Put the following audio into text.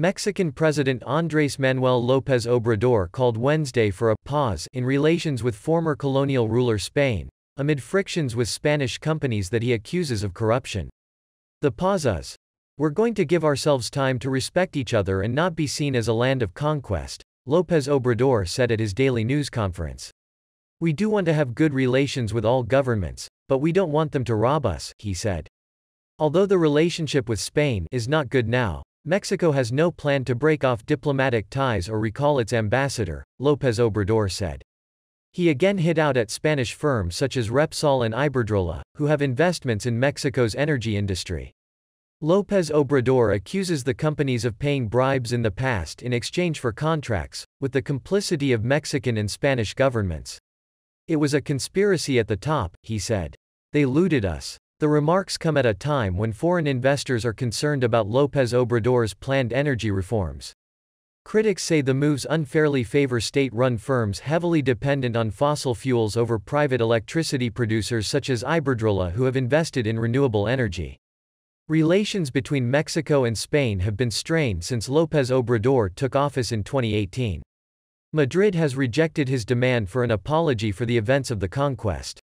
Mexican President Andrés Manuel López Obrador called Wednesday for a pause in relations with former colonial ruler Spain, amid frictions with Spanish companies that he accuses of corruption. The pause is, we're going to give ourselves time to respect each other and not be seen as a land of conquest, López Obrador said at his daily news conference. We do want to have good relations with all governments, but we don't want them to rob us, he said. Although the relationship with Spain is not good now, Mexico has no plan to break off diplomatic ties or recall its ambassador, López Obrador said. He again hit out at Spanish firms such as Repsol and Iberdrola, who have investments in Mexico's energy industry. López Obrador accuses the companies of paying bribes in the past in exchange for contracts, with the complicity of Mexican and Spanish governments. It was a conspiracy at the top, he said. They looted us. The remarks come at a time when foreign investors are concerned about López Obrador's planned energy reforms. Critics say the moves unfairly favor state-run firms heavily dependent on fossil fuels over private electricity producers such as Iberdrola who have invested in renewable energy. Relations between Mexico and Spain have been strained since López Obrador took office in 2018. Madrid has rejected his demand for an apology for the events of the conquest.